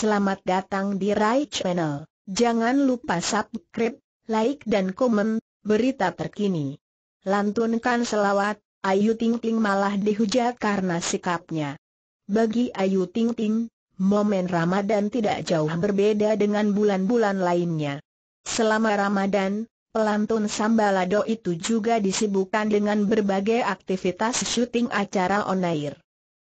Selamat datang di Rai Channel. Jangan lupa subscribe, like dan komen, berita terkini. Lantunkan selawat, Ayu Ting Ting malah dihujat karena sikapnya. Bagi Ayu Ting Ting, momen Ramadan tidak jauh berbeda dengan bulan-bulan lainnya. Selama Ramadan, Pelantun Sambalado itu juga disibukkan dengan berbagai aktivitas syuting acara on air.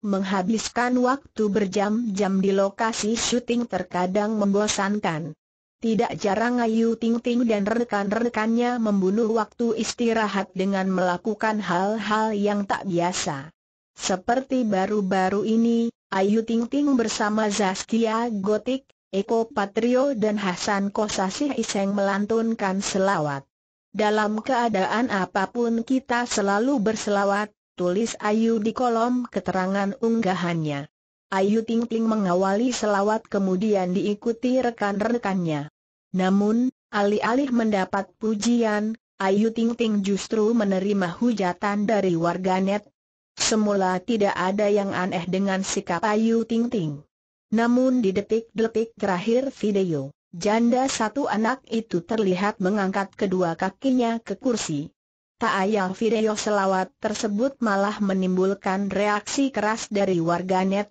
Menghabiskan waktu berjam-jam di lokasi syuting terkadang membosankan. Tidak jarang Ayu Ting Ting dan rekan-rekannya membunuh waktu istirahat dengan melakukan hal-hal yang tak biasa. Seperti baru-baru ini, Ayu Ting Ting bersama Zaskia Gotik, Eko Patrio dan Hasan Kosasih Iseng melantunkan selawat. Dalam keadaan apa pun kita selalu berselawat, tulis Ayu di kolom keterangan unggahannya. Ayu Ting Ting mengawali selawat kemudian diikuti rekan-rekannya. Namun, alih-alih mendapat pujian, Ayu Ting Ting justru menerima hujatan dari warganet. Semula tidak ada yang aneh dengan sikap Ayu Ting Ting. Namun di detik-detik terakhir video, janda satu anak itu terlihat mengangkat kedua kakinya ke kursi. Tak ayal video selawat tersebut malah menimbulkan reaksi keras dari warganet.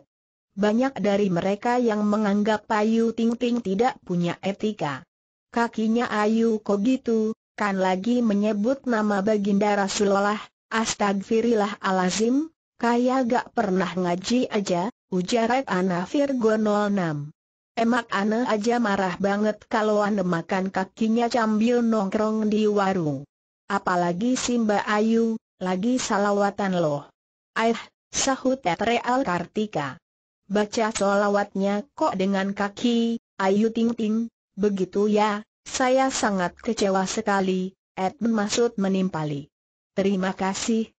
Banyak dari mereka yang menganggap Ayu Ting Ting tidak punya etika. Kakinya Ayu kok gitu, kan lagi menyebut nama baginda Rasulullah, astagfirullah alazim, kayak gak pernah ngaji aja, Ujar Ana Virgo 06. Emak Ana aja marah banget kalau Ana makan kakinya cambil nongkrong di warung. Apalagi Simba Ayu, lagi salawatan loh. Aih, sahut Real Kartika. Baca solawatnya kok dengan kaki, Ayu Ting Ting, begitu ya, saya sangat kecewa sekali, Ed maksud menimpali. Terima kasih,